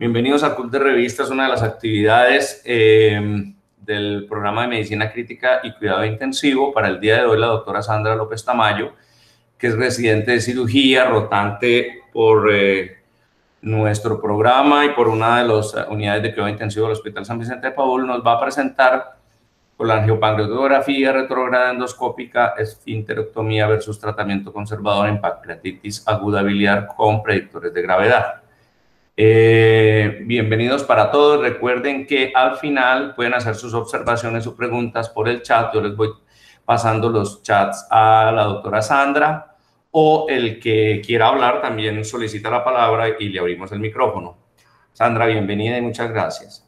Bienvenidos a Club de Revistas, una de las actividades eh, del programa de Medicina Crítica y Cuidado Intensivo. Para el día de hoy, la doctora Sandra López Tamayo, que es residente de cirugía, rotante por eh, nuestro programa y por una de las unidades de cuidado intensivo del Hospital San Vicente de Paul, nos va a presentar con la angiopancreatografía retrograda endoscópica, esfinterectomía versus tratamiento conservador en pancreatitis aguda biliar con predictores de gravedad. Eh, bienvenidos para todos. Recuerden que al final pueden hacer sus observaciones o preguntas por el chat. Yo les voy pasando los chats a la doctora Sandra o el que quiera hablar también solicita la palabra y le abrimos el micrófono. Sandra, bienvenida y muchas gracias.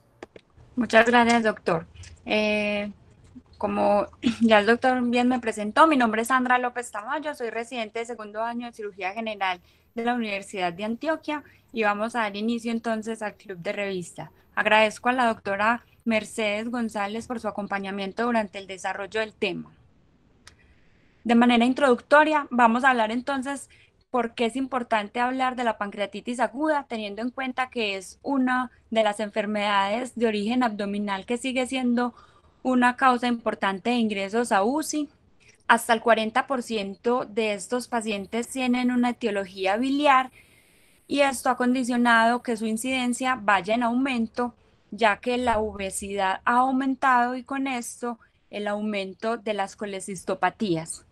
Muchas gracias, doctor. Eh, como ya el doctor bien me presentó, mi nombre es Sandra López Tamayo, soy residente de segundo año de cirugía general de la Universidad de Antioquia y vamos a dar inicio entonces al club de revista. Agradezco a la doctora Mercedes González por su acompañamiento durante el desarrollo del tema. De manera introductoria, vamos a hablar entonces por qué es importante hablar de la pancreatitis aguda, teniendo en cuenta que es una de las enfermedades de origen abdominal que sigue siendo una causa importante de ingresos a UCI hasta el 40% de estos pacientes tienen una etiología biliar y esto ha condicionado que su incidencia vaya en aumento, ya que la obesidad ha aumentado y con esto el aumento de las colecistopatías.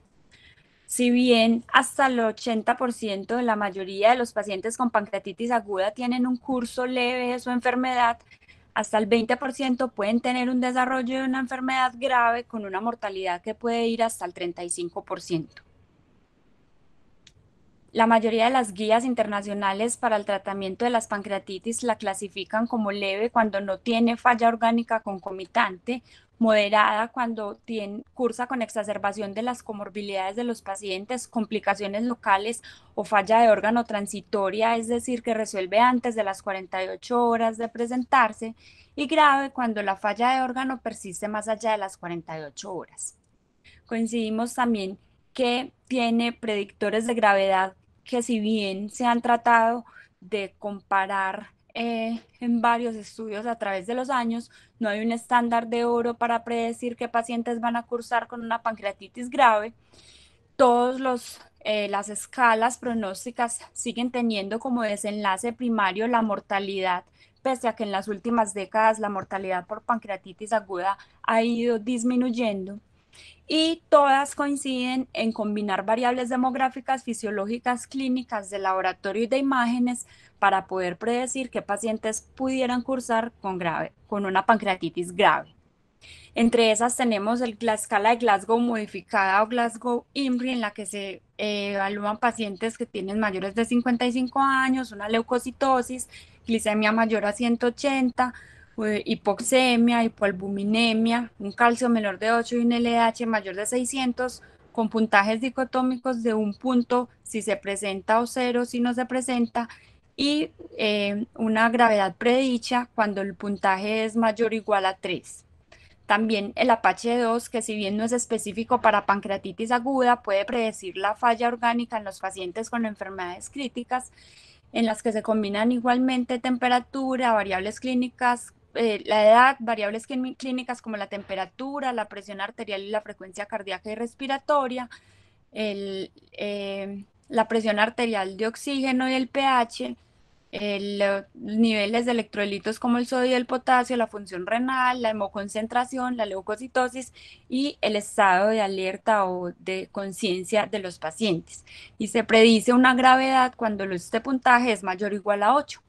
Si bien hasta el 80% de la mayoría de los pacientes con pancreatitis aguda tienen un curso leve de su enfermedad, hasta el 20% pueden tener un desarrollo de una enfermedad grave con una mortalidad que puede ir hasta el 35%. La mayoría de las guías internacionales para el tratamiento de las pancreatitis la clasifican como leve cuando no tiene falla orgánica concomitante moderada cuando tiene, cursa con exacerbación de las comorbilidades de los pacientes, complicaciones locales o falla de órgano transitoria, es decir, que resuelve antes de las 48 horas de presentarse, y grave cuando la falla de órgano persiste más allá de las 48 horas. Coincidimos también que tiene predictores de gravedad que si bien se han tratado de comparar eh, en varios estudios a través de los años, no hay un estándar de oro para predecir qué pacientes van a cursar con una pancreatitis grave. Todos los eh, las escalas pronósticas siguen teniendo como desenlace primario la mortalidad, pese a que en las últimas décadas la mortalidad por pancreatitis aguda ha ido disminuyendo y todas coinciden en combinar variables demográficas, fisiológicas, clínicas, de laboratorio y de imágenes para poder predecir qué pacientes pudieran cursar con, grave, con una pancreatitis grave. Entre esas tenemos el, la escala de Glasgow modificada o Glasgow IMRI, en la que se eh, evalúan pacientes que tienen mayores de 55 años, una leucocitosis, glicemia mayor a 180, hipoxemia, hipoalbuminemia, un calcio menor de 8 y un LDH mayor de 600, con puntajes dicotómicos de un punto si se presenta o cero si no se presenta, y eh, una gravedad predicha cuando el puntaje es mayor o igual a 3. También el Apache 2, que si bien no es específico para pancreatitis aguda, puede predecir la falla orgánica en los pacientes con enfermedades críticas, en las que se combinan igualmente temperatura, variables clínicas eh, la edad, variables clínicas como la temperatura, la presión arterial y la frecuencia cardíaca y respiratoria, eh, la presión arterial de oxígeno y el pH, los niveles de electrolitos como el sodio y el potasio, la función renal, la hemoconcentración, la leucocitosis y el estado de alerta o de conciencia de los pacientes. Y se predice una gravedad cuando este puntaje es mayor o igual a 8.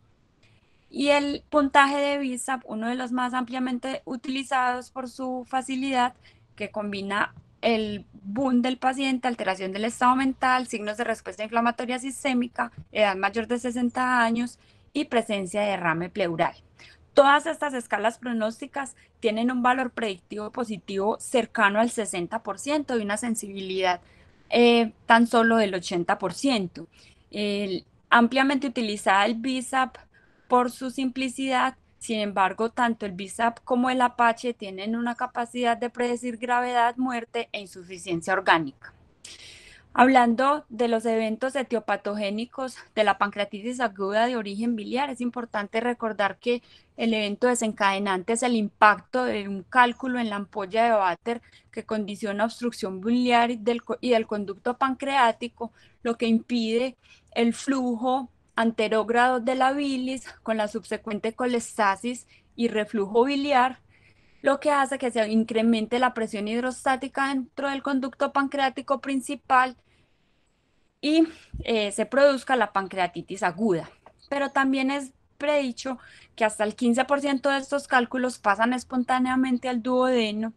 Y el puntaje de VISAP, uno de los más ampliamente utilizados por su facilidad, que combina el boom del paciente, alteración del estado mental, signos de respuesta inflamatoria sistémica, edad mayor de 60 años y presencia de derrame pleural. Todas estas escalas pronósticas tienen un valor predictivo positivo cercano al 60% y una sensibilidad eh, tan solo del 80%. ampliamente utilizada el BISAP por su simplicidad. Sin embargo, tanto el BISAP como el Apache tienen una capacidad de predecir gravedad, muerte e insuficiencia orgánica. Hablando de los eventos etiopatogénicos de la pancreatitis aguda de origen biliar, es importante recordar que el evento desencadenante es el impacto de un cálculo en la ampolla de váter que condiciona obstrucción biliar y del, y del conducto pancreático, lo que impide el flujo anterógrado de la bilis con la subsecuente colestasis y reflujo biliar lo que hace que se incremente la presión hidrostática dentro del conducto pancreático principal y eh, se produzca la pancreatitis aguda. Pero también es predicho que hasta el 15% de estos cálculos pasan espontáneamente al duodeno,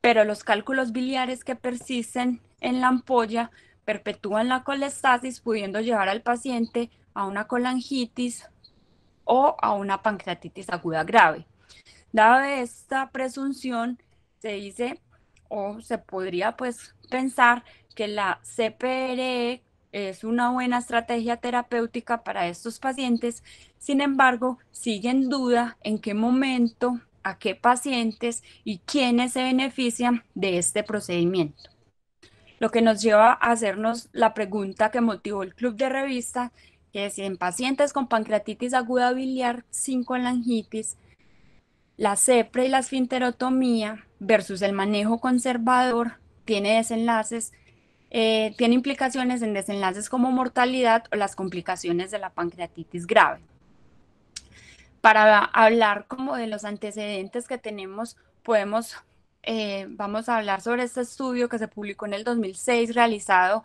pero los cálculos biliares que persisten en la ampolla perpetúan la colestasis, pudiendo llevar al paciente a una colangitis o a una pancreatitis aguda grave. Dada esta presunción, se dice o se podría pues pensar que la CPRE es una buena estrategia terapéutica para estos pacientes, sin embargo, sigue en duda en qué momento, a qué pacientes y quiénes se benefician de este procedimiento. Lo que nos lleva a hacernos la pregunta que motivó el club de revista, que es en pacientes con pancreatitis aguda biliar sin colangitis, la CEPRE y la esfinterotomía versus el manejo conservador tiene desenlaces, eh, tiene implicaciones en desenlaces como mortalidad o las complicaciones de la pancreatitis grave. Para hablar como de los antecedentes que tenemos, podemos, eh, vamos a hablar sobre este estudio que se publicó en el 2006 realizado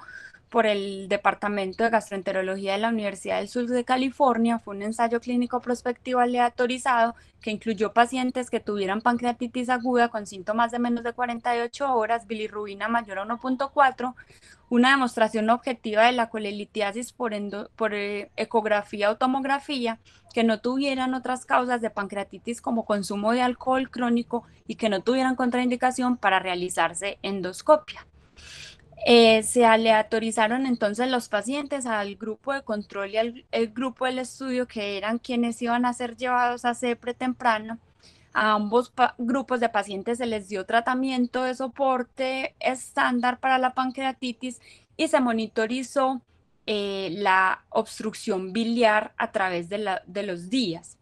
por el Departamento de Gastroenterología de la Universidad del Sur de California. Fue un ensayo clínico prospectivo aleatorizado que incluyó pacientes que tuvieran pancreatitis aguda con síntomas de menos de 48 horas, bilirrubina mayor a 1.4, una demostración objetiva de la colelitiasis por, por eh, ecografía o tomografía, que no tuvieran otras causas de pancreatitis como consumo de alcohol crónico y que no tuvieran contraindicación para realizarse endoscopia. Eh, se aleatorizaron entonces los pacientes al grupo de control y al grupo del estudio, que eran quienes iban a ser llevados a CEPRE temprano. A ambos grupos de pacientes se les dio tratamiento de soporte estándar para la pancreatitis y se monitorizó eh, la obstrucción biliar a través de, de los días.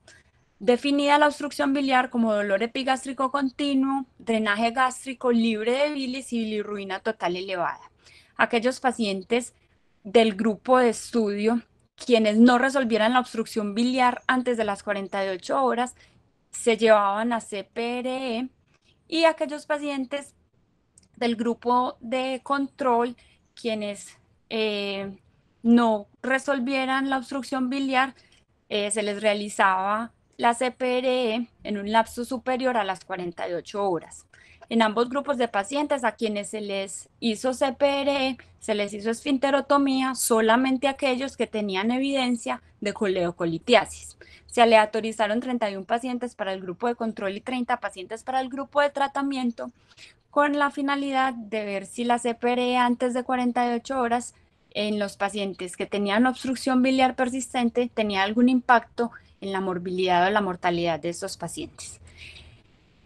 Definida la obstrucción biliar como dolor epigástrico continuo, drenaje gástrico libre de bilis y bilirruina total elevada. Aquellos pacientes del grupo de estudio quienes no resolvieran la obstrucción biliar antes de las 48 horas se llevaban a CPRE y aquellos pacientes del grupo de control quienes eh, no resolvieran la obstrucción biliar eh, se les realizaba la CPRE en un lapso superior a las 48 horas. En ambos grupos de pacientes a quienes se les hizo CPRE, se les hizo esfinterotomía solamente aquellos que tenían evidencia de coleocolitiasis. Se aleatorizaron 31 pacientes para el grupo de control y 30 pacientes para el grupo de tratamiento con la finalidad de ver si la CPRE antes de 48 horas en los pacientes que tenían obstrucción biliar persistente tenía algún impacto en la morbilidad o la mortalidad de estos pacientes.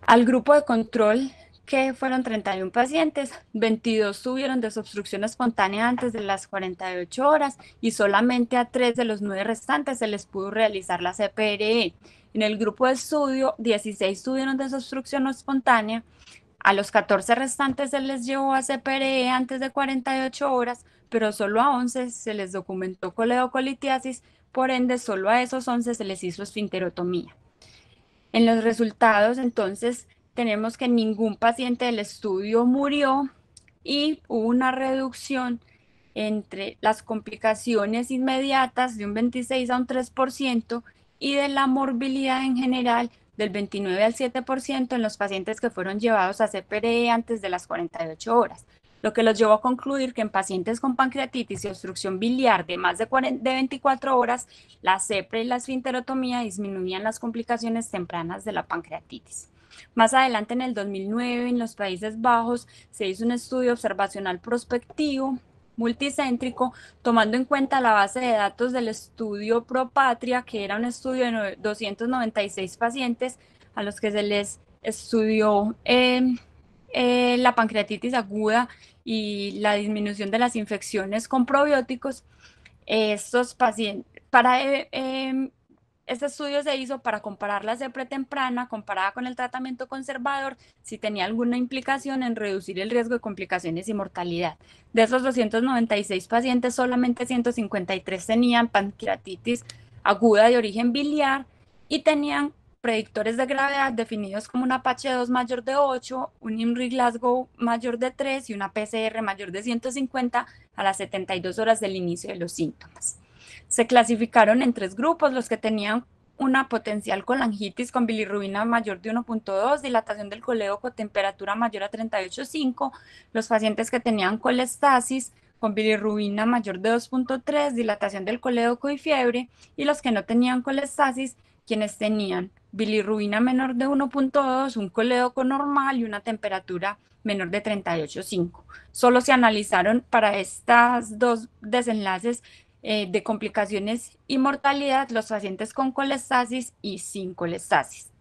Al grupo de control, que fueron 31 pacientes, 22 tuvieron desobstrucción espontánea antes de las 48 horas y solamente a 3 de los 9 restantes se les pudo realizar la CPRE. En el grupo de estudio, 16 tuvieron desobstrucción espontánea, a los 14 restantes se les llevó a CPRE antes de 48 horas, pero solo a 11 se les documentó coleocolitiasis por ende, solo a esos 11 se les hizo esfinterotomía. En los resultados, entonces, tenemos que ningún paciente del estudio murió y hubo una reducción entre las complicaciones inmediatas de un 26 a un 3% y de la morbilidad en general del 29 al 7% en los pacientes que fueron llevados a CPRE antes de las 48 horas lo que los llevó a concluir que en pacientes con pancreatitis y obstrucción biliar de más de, 24 horas, la CEPRE y la esfinterotomía disminuían las complicaciones tempranas de la pancreatitis. Más adelante, en el 2009, en los Países Bajos, se hizo un estudio observacional prospectivo multicéntrico, tomando en cuenta la base de datos del estudio ProPatria, que era un estudio de 296 pacientes a los que se les estudió eh, eh, la pancreatitis aguda y la disminución de las infecciones con probióticos, estos pacientes, para eh, em, este estudio se hizo para comparar la CEPRE temprana comparada con el tratamiento conservador si tenía alguna implicación en reducir el riesgo de complicaciones y mortalidad. De esos 296 pacientes, solamente 153 tenían pancreatitis aguda de origen biliar y tenían predictores de gravedad definidos como una PH2 mayor de 8, un IMRI Glasgow mayor de 3 y una PCR mayor de 150 a las 72 horas del inicio de los síntomas. Se clasificaron en tres grupos, los que tenían una potencial colangitis con bilirrubina mayor de 1.2, dilatación del colédoco, temperatura mayor a 38.5, los pacientes que tenían colestasis con bilirrubina mayor de 2.3, dilatación del colédoco y fiebre, y los que no tenían colestasis, quienes tenían bilirrubina menor de 1.2, un colédoco normal y una temperatura menor de 38.5. Solo se analizaron para estas dos desenlaces eh, de complicaciones y mortalidad los pacientes con colestasis y sin colestasis.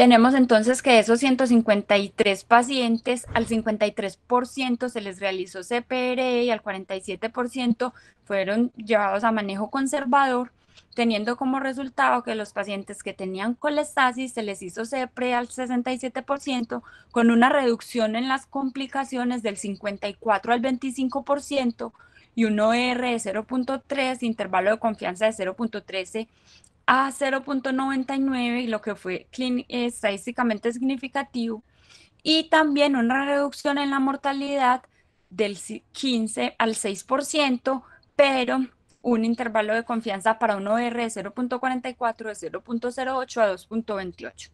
Tenemos entonces que esos 153 pacientes, al 53% se les realizó CPRE y al 47% fueron llevados a manejo conservador, teniendo como resultado que los pacientes que tenían colestasis se les hizo CPRE al 67%, con una reducción en las complicaciones del 54 al 25%, y un OR de 0.3, intervalo de confianza de 0.13 a 0.99, lo que fue estadísticamente significativo, y también una reducción en la mortalidad del 15 al 6%, pero un intervalo de confianza para un OR de 0.44, de 0.08 a 2.28.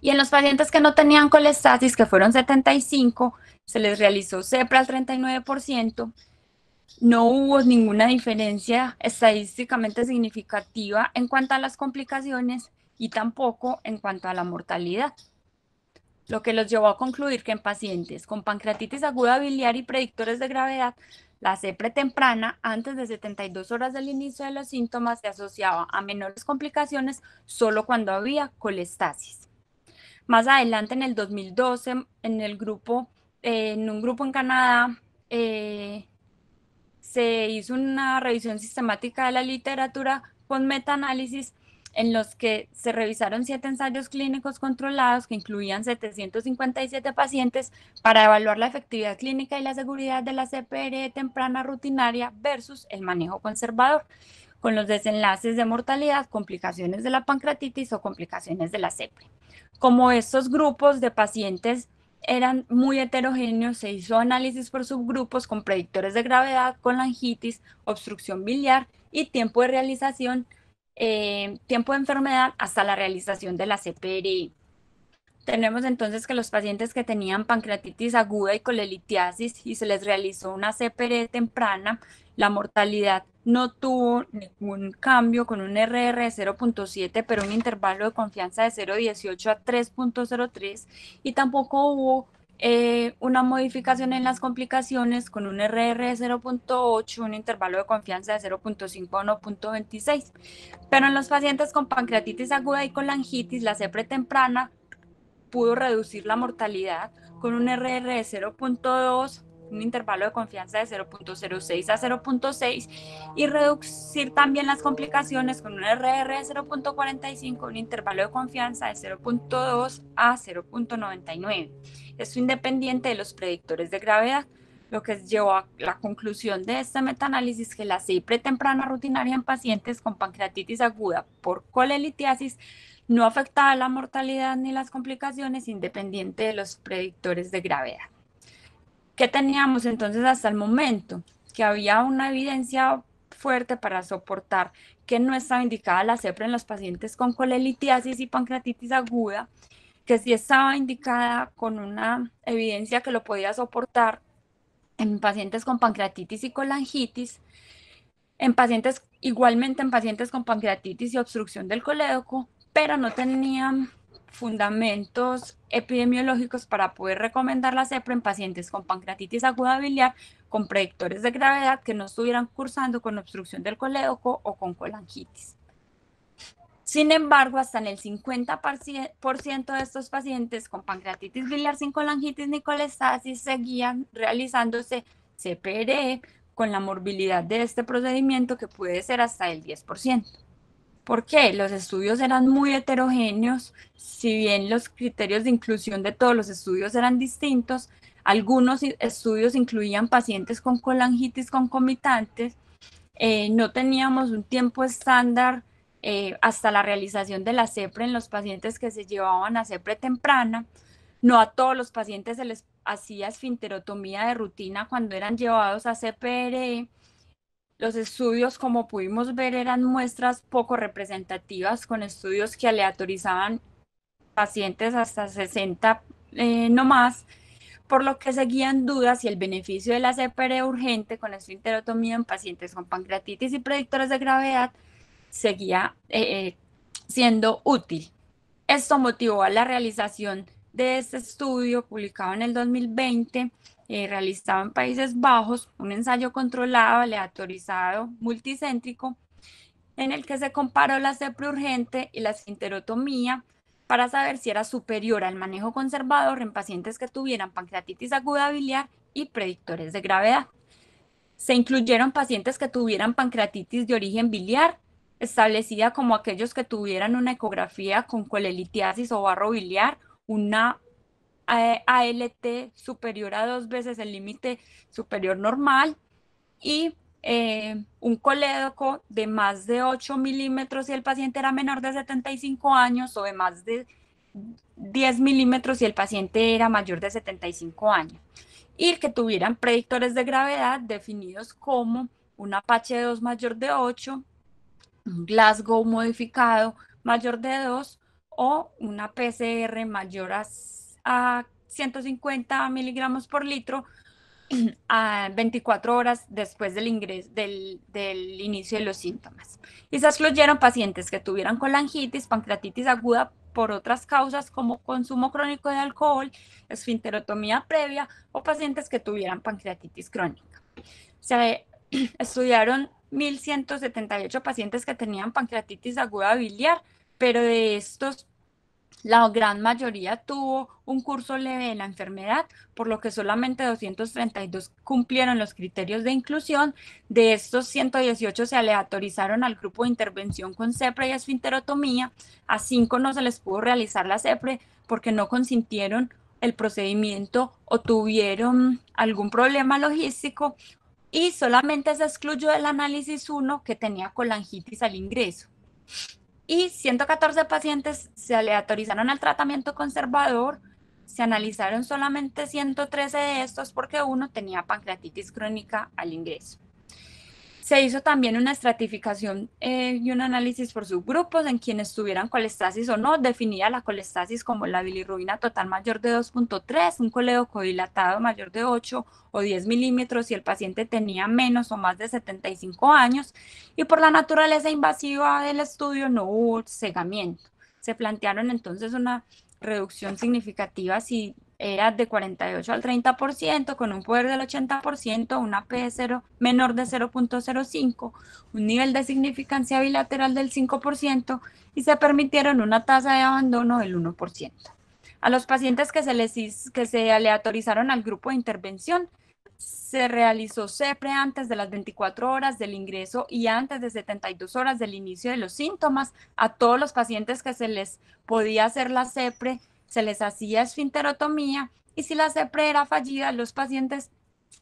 Y en los pacientes que no tenían colestasis, que fueron 75, se les realizó CEPRA al 39%, no hubo ninguna diferencia estadísticamente significativa en cuanto a las complicaciones y tampoco en cuanto a la mortalidad, lo que los llevó a concluir que en pacientes con pancreatitis aguda biliar y predictores de gravedad, la CEPRE temprana, antes de 72 horas del inicio de los síntomas, se asociaba a menores complicaciones solo cuando había colestasis. Más adelante, en el 2012, en el grupo en un grupo en Canadá eh, se hizo una revisión sistemática de la literatura con metaanálisis en los que se revisaron siete ensayos clínicos controlados que incluían 757 pacientes para evaluar la efectividad clínica y la seguridad de la CPR temprana rutinaria versus el manejo conservador, con los desenlaces de mortalidad, complicaciones de la pancreatitis o complicaciones de la CPR. Como estos grupos de pacientes eran muy heterogéneos, se hizo análisis por subgrupos con predictores de gravedad, con langitis, obstrucción biliar y tiempo de realización, eh, tiempo de enfermedad hasta la realización de la CPRI. Tenemos entonces que los pacientes que tenían pancreatitis aguda y colelitiasis y se les realizó una CPR temprana, la mortalidad no tuvo ningún cambio con un RR de 0.7, pero un intervalo de confianza de 0.18 a 3.03 y tampoco hubo eh, una modificación en las complicaciones con un RR de 0.8, un intervalo de confianza de 0.5 a 1.26. Pero en los pacientes con pancreatitis aguda y con langitis, la CEPRE temprana pudo reducir la mortalidad con un RR de 0.2 un intervalo de confianza de 0.06 a 0.6 y reducir también las complicaciones con un RR de 0.45, un intervalo de confianza de 0.2 a 0.99. Esto independiente de los predictores de gravedad, lo que llevó a la conclusión de este metaanálisis que la CIPRE temprana rutinaria en pacientes con pancreatitis aguda por colelitiasis no afectaba la mortalidad ni las complicaciones independiente de los predictores de gravedad. ¿Qué teníamos entonces hasta el momento? Que había una evidencia fuerte para soportar que no estaba indicada la CEPRA en los pacientes con colelitiasis y pancreatitis aguda, que sí estaba indicada con una evidencia que lo podía soportar en pacientes con pancreatitis y colangitis, en pacientes igualmente en pacientes con pancreatitis y obstrucción del colédoco, pero no tenían fundamentos epidemiológicos para poder recomendar la CEPRA en pacientes con pancreatitis aguda biliar con predictores de gravedad que no estuvieran cursando con obstrucción del colédoco o con colangitis. Sin embargo, hasta en el 50% de estos pacientes con pancreatitis biliar sin colangitis ni colestasis seguían realizándose CPRE con la morbilidad de este procedimiento que puede ser hasta el 10%. ¿Por qué? Los estudios eran muy heterogéneos, si bien los criterios de inclusión de todos los estudios eran distintos, algunos estudios incluían pacientes con colangitis concomitantes, eh, no teníamos un tiempo estándar eh, hasta la realización de la CEPRE en los pacientes que se llevaban a CEPRE temprana, no a todos los pacientes se les hacía esfinterotomía de rutina cuando eran llevados a CPRE, los estudios, como pudimos ver, eran muestras poco representativas con estudios que aleatorizaban pacientes hasta 60 eh, no más, por lo que seguían dudas si el beneficio de la CPR urgente con esfinterotomía en pacientes con pancreatitis y predictores de gravedad seguía eh, eh, siendo útil. Esto motivó a la realización de este estudio publicado en el 2020 eh, realizado en Países Bajos, un ensayo controlado, aleatorizado, multicéntrico, en el que se comparó la CEPRE urgente y la esfinterotomía para saber si era superior al manejo conservador en pacientes que tuvieran pancreatitis aguda biliar y predictores de gravedad. Se incluyeron pacientes que tuvieran pancreatitis de origen biliar, establecida como aquellos que tuvieran una ecografía con colelitiasis o barro biliar, una ALT superior a dos veces el límite superior normal y eh, un colédoco de más de 8 milímetros si el paciente era menor de 75 años o de más de 10 milímetros si el paciente era mayor de 75 años. Y que tuvieran predictores de gravedad definidos como un Apache 2 mayor de 8, un Glasgow modificado mayor de 2 o una PCR mayor a a 150 miligramos por litro a 24 horas después del, ingreso, del, del, inicio de los síntomas. Y se excluyeron pacientes que tuvieran colangitis, pancreatitis aguda por otras causas como consumo crónico de alcohol, esfinterotomía previa o pacientes que tuvieran pancreatitis crónica. Se estudiaron 1.178 pacientes que tenían pancreatitis aguda biliar, pero de estos la gran mayoría tuvo un curso leve de la enfermedad, por lo que solamente 232 cumplieron los criterios de inclusión. De estos 118 se aleatorizaron al grupo de intervención con CEPRE y esfinterotomía. A cinco no se les pudo realizar la CEPRE porque no consintieron el procedimiento o tuvieron algún problema logístico y solamente se excluyó del análisis 1 que tenía colangitis al ingreso y 114 pacientes se aleatorizaron al tratamiento conservador. Se analizaron solamente 113 de estos porque uno tenía pancreatitis crónica al ingreso. Se hizo también una estratificación eh, y un análisis por subgrupos en quienes tuvieran colestasis o no. Definía la colestasis como la bilirrubina total mayor de 2.3, un colédoco dilatado mayor de 8 o 10 milímetros si el paciente tenía menos o más de 75 años. Y por la naturaleza invasiva del estudio no hubo cegamiento. Se plantearon entonces una reducción significativa si era de 48 al 30%, con un poder del 80%, una P0 menor de 0.05, un nivel de significancia bilateral del 5% y se permitieron una tasa de abandono del 1%. A los pacientes que se, les, que se aleatorizaron al grupo de intervención, se realizó CEPRE antes de las 24 horas del ingreso y antes de 72 horas del inicio de los síntomas. A todos los pacientes que se les podía hacer la CEPRE se les hacía esfinterotomía y si la CEPRE era fallida, los pacientes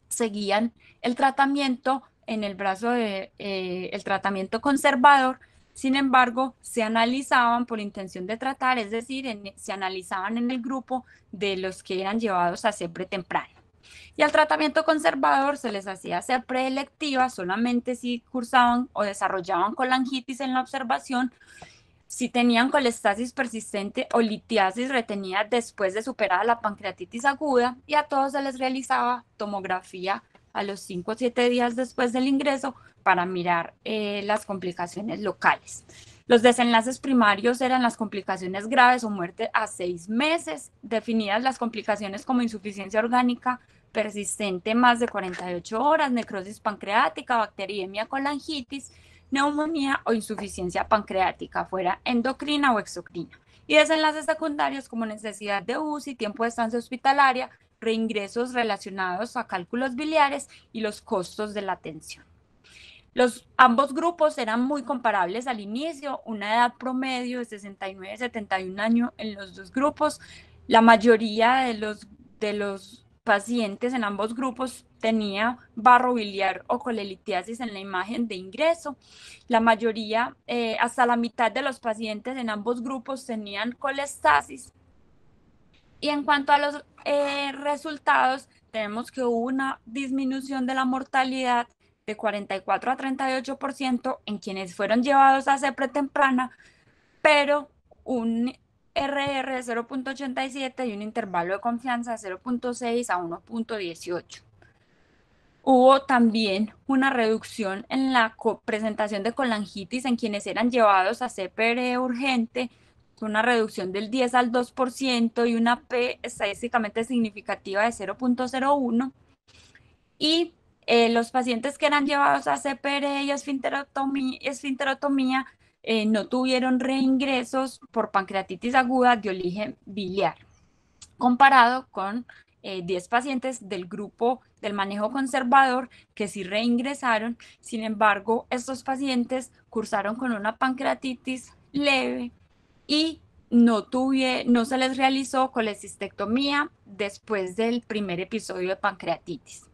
seguían el tratamiento en el brazo de eh, el tratamiento conservador. Sin embargo, se analizaban por intención de tratar, es decir, se analizaban en el grupo de los que eran llevados a CEPRE temprano. Y al tratamiento conservador se les hacía CEPRE electiva solamente si cursaban o desarrollaban colangitis en la observación si tenían colestasis persistente o litiasis retenida después de superada la pancreatitis aguda y a todos se les realizaba tomografía a los 5 o 7 días después del ingreso para mirar eh, las complicaciones locales. Los desenlaces primarios eran las complicaciones graves o muerte a 6 meses, definidas las complicaciones como insuficiencia orgánica persistente más de 48 horas, necrosis pancreática, bacteriemia colangitis, neumonía o insuficiencia pancreática, fuera endocrina o exocrina. Y desenlaces secundarios como necesidad de UCI, tiempo de estancia hospitalaria, reingresos relacionados a cálculos biliares y los costos de la atención. Los, ambos grupos eran muy comparables al inicio, una edad promedio de 69 71 años en los dos grupos. La mayoría de los, de los pacientes en ambos grupos tenía barro biliar o colelitiasis en la imagen de ingreso. La mayoría, eh, hasta la mitad de los pacientes en ambos grupos tenían colestasis. Y en cuanto a los eh, resultados, tenemos que hubo una disminución de la mortalidad de 44 a 38% en quienes fueron llevados a CEPRE temprana, pero un RR de 0.87 y un intervalo de confianza de 0.6 a 1.18. Hubo también una reducción en la presentación de colangitis en quienes eran llevados a CPR urgente, una reducción del 10 al 2% y una P estadísticamente significativa de 0.01. Y eh, los pacientes que eran llevados a CPR y esfinterotomía, eh, no tuvieron reingresos por pancreatitis aguda de origen biliar, comparado con 10 eh, pacientes del grupo del manejo conservador que sí reingresaron. Sin embargo, estos pacientes cursaron con una pancreatitis leve y no, no se les realizó colecistectomía después del primer episodio de pancreatitis.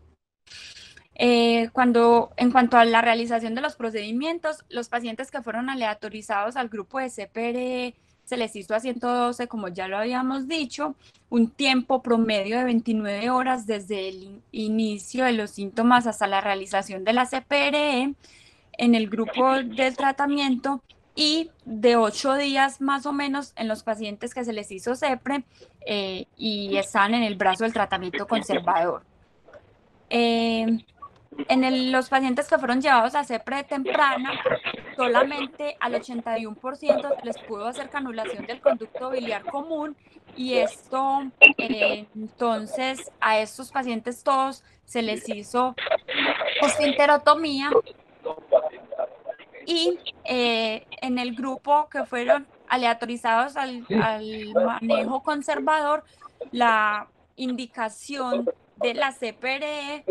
Eh, cuando, en cuanto a la realización de los procedimientos, los pacientes que fueron aleatorizados al grupo de CPR se les hizo a 112, como ya lo habíamos dicho, un tiempo promedio de 29 horas desde el inicio de los síntomas hasta la realización de la CPRE en el grupo del tratamiento y de 8 días más o menos en los pacientes que se les hizo CEPRE eh, y están en el brazo del tratamiento conservador. Eh, en los pacientes que fueron llevados a CEPRE temprana, solamente al 81% se les pudo hacer canulación del conducto biliar común y esto, eh, entonces, a estos pacientes todos se les hizo esfinterotomía y eh, en el grupo que fueron aleatorizados al, al manejo conservador, la indicación de la CPRE,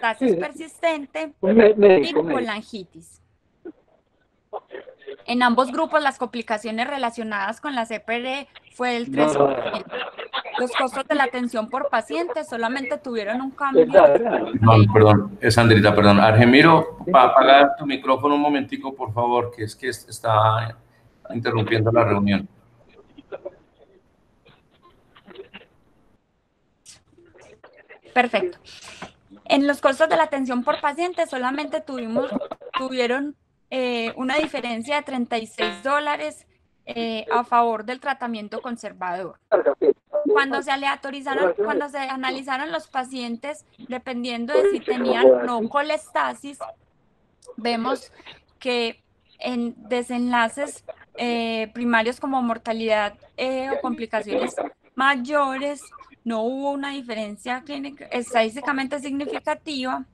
tasis persistente y colangitis. En ambos grupos, las complicaciones relacionadas con la CPRE fue el 3%. Los costos de la atención por paciente solamente tuvieron un cambio. Perdón, perdón, es Sandrita, perdón. Argemiro, para apagar tu micrófono un momentico, por favor, que es que está interrumpiendo la reunión. Perfecto. En los costos de la atención por paciente solamente tuvimos, tuvieron eh, una diferencia de 36 dólares eh, a favor del tratamiento conservador. Cuando se aleatorizaron, cuando se analizaron los pacientes, dependiendo de si tenían no colestasis, vemos que en desenlaces eh, primarios como mortalidad o complicaciones mayores, no hubo una diferencia clínica estadísticamente significativa,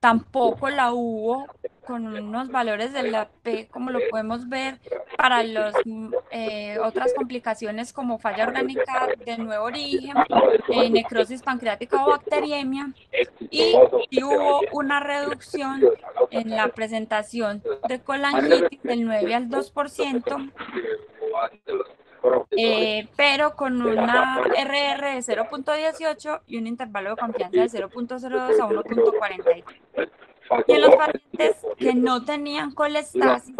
tampoco la hubo con unos valores de la P, como lo podemos ver, para las eh, otras complicaciones como falla orgánica de nuevo origen, eh, necrosis pancreática o bacteriemia, y, hubo una reducción en la presentación de colangitis del 9 al 2%, eh, pero con una RR de 0.18 y un intervalo de confianza de 0.02 a 1.43. Y en los pacientes que no tenían colestasis,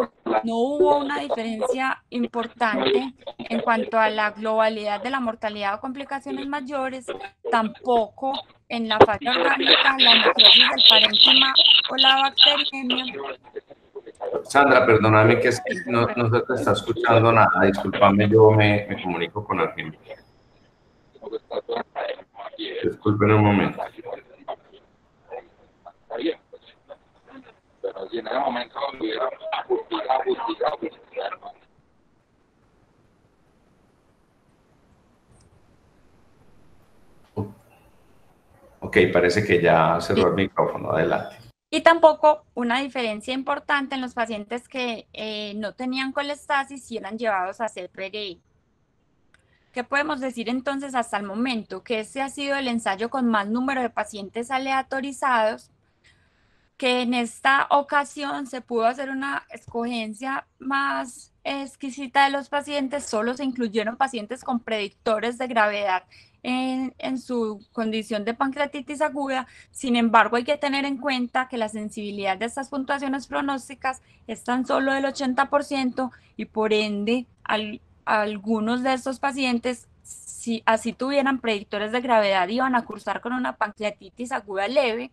no hubo una diferencia importante en cuanto a la globalidad de la mortalidad o complicaciones mayores, tampoco en la falla orgánica, la necrosis del parénquima o la bacteriemia, Sandra, perdóname que no, no, se te está escuchando nada. Disculpame, yo me, comunico con alguien. Disculpen un momento. Pero si en momento Ok, parece que ya cerró el micrófono. Adelante. Y tampoco una diferencia importante en los pacientes que eh, no tenían colestasis y eran llevados a CPRI. ¿Qué podemos decir entonces hasta el momento? Que ese ha sido el ensayo con más número de pacientes aleatorizados, que en esta ocasión se pudo hacer una escogencia más exquisita de los pacientes, solo se incluyeron pacientes con predictores de gravedad en, su condición de pancreatitis aguda. Sin embargo, hay que tener en cuenta que la sensibilidad de estas puntuaciones pronósticas es tan solo del 80% y por ende algunos de estos pacientes, si así tuvieran predictores de gravedad, iban a cursar con una pancreatitis aguda leve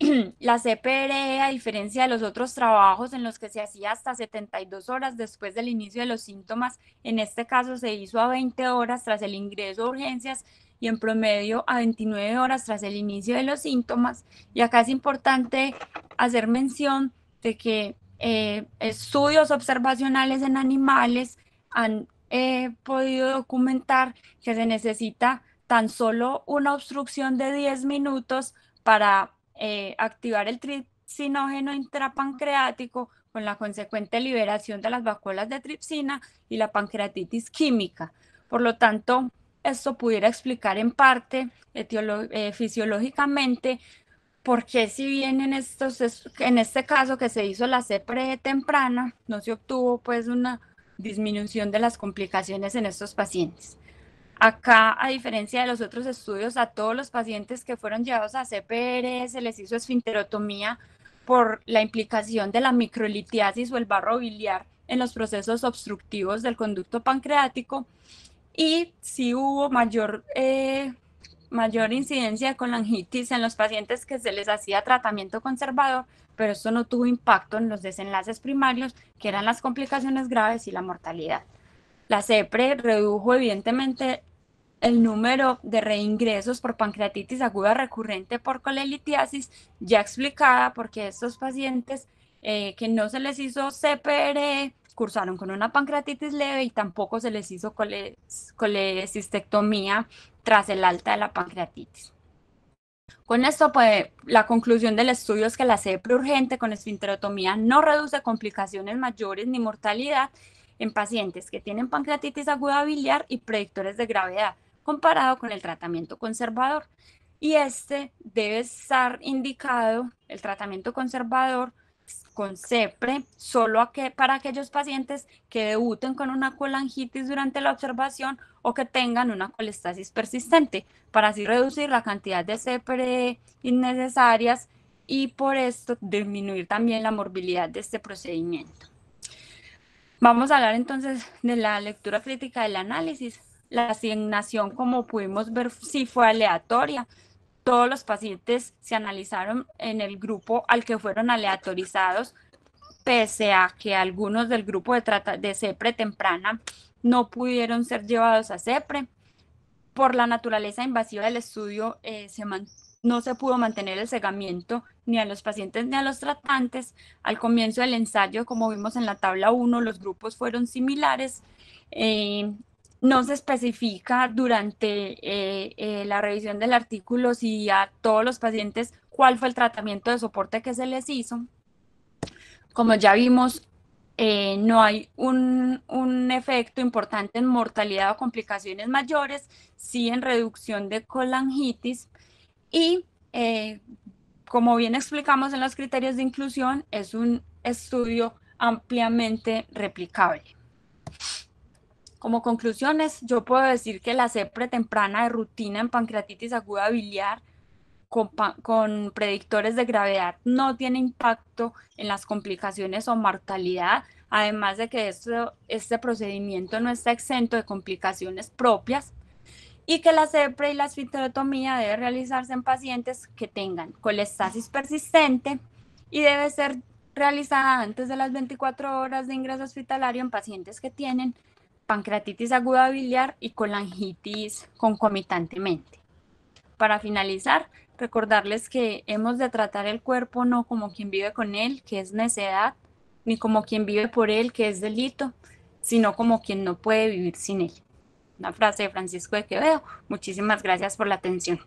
la CPRE, a diferencia de los otros trabajos en los que se hacía hasta 72 horas después del inicio de los síntomas, en este caso se hizo a 20 horas tras el ingreso a urgencias y en promedio a 29 horas tras el inicio de los síntomas. Y acá es importante hacer mención de que eh, estudios observacionales en animales han eh, podido documentar que se necesita tan solo una obstrucción de 10 minutos para eh, activar el tripsinógeno intrapancreático con la consecuente liberación de las vacuolas de tripsina y la pancreatitis química. Por lo tanto, esto pudiera explicar en parte eh, fisiológicamente por qué si bien en, estos, en este caso que se hizo la CPRE temprana, no se obtuvo pues una disminución de las complicaciones en estos pacientes. Acá, a diferencia de los otros estudios, a todos los pacientes que fueron llevados a CPR se les hizo esfinterotomía por la implicación de la microlitiasis o el barro biliar en los procesos obstructivos del conducto pancreático y sí hubo mayor, eh, mayor incidencia de colangitis en los pacientes que se les hacía tratamiento conservador, pero esto no tuvo impacto en los desenlaces primarios, que eran las complicaciones graves y la mortalidad. La CEPRE redujo evidentemente el número de reingresos por pancreatitis aguda recurrente por colelitiasis, ya explicada porque estos pacientes eh, que no se les hizo CPR cursaron con una pancreatitis leve y tampoco se les hizo colecistectomía tras el alta de la pancreatitis. Con esto, pues, la conclusión del estudio es que la CPR urgente con esfinterotomía no reduce complicaciones mayores ni mortalidad en pacientes que tienen pancreatitis aguda biliar y predictores de gravedad, comparado con el tratamiento conservador. Y este debe estar indicado, el tratamiento conservador con CEPRE, solo para aquellos pacientes que debuten con una colangitis durante la observación o que tengan una colestasis persistente, para así reducir la cantidad de CEPRE innecesarias y por esto disminuir también la morbilidad de este procedimiento. Vamos a hablar entonces de la lectura crítica del análisis. La asignación, como pudimos ver, sí fue aleatoria. Todos los pacientes se analizaron en el grupo al que fueron aleatorizados, pese a que algunos del grupo de, trata de CEPRE temprana no pudieron ser llevados a CEPRE. Por la naturaleza invasiva del estudio, eh, no se pudo mantener el cegamiento ni a los pacientes ni a los tratantes. Al comienzo del ensayo, como vimos en la tabla 1, los grupos fueron similares. Eh, no se especifica durante eh, eh, la revisión del artículo si a todos los pacientes cuál fue el tratamiento de soporte que se les hizo. Como ya vimos, eh, no hay un, un, efecto importante en mortalidad o complicaciones mayores, sí en reducción de colangitis y como bien explicamos en los criterios de inclusión, es un estudio ampliamente replicable. Como conclusiones, yo puedo decir que la CEPRE temprana de rutina en pancreatitis aguda biliar con, predictores de gravedad no tiene impacto en las complicaciones o mortalidad, además de que este procedimiento no está exento de complicaciones propias y que la CEPRE y la esfinterotomía debe realizarse en pacientes que tengan colestasis persistente y debe ser realizada antes de las 24 horas de ingreso hospitalario en pacientes que tienen pancreatitis aguda biliar y colangitis concomitantemente. Para finalizar, recordarles que hemos de tratar el cuerpo no como quien vive con él, que es necedad, ni como quien vive por él, que es delito, sino como quien no puede vivir sin él. Una frase de Francisco de Quevedo. Muchísimas gracias por la atención.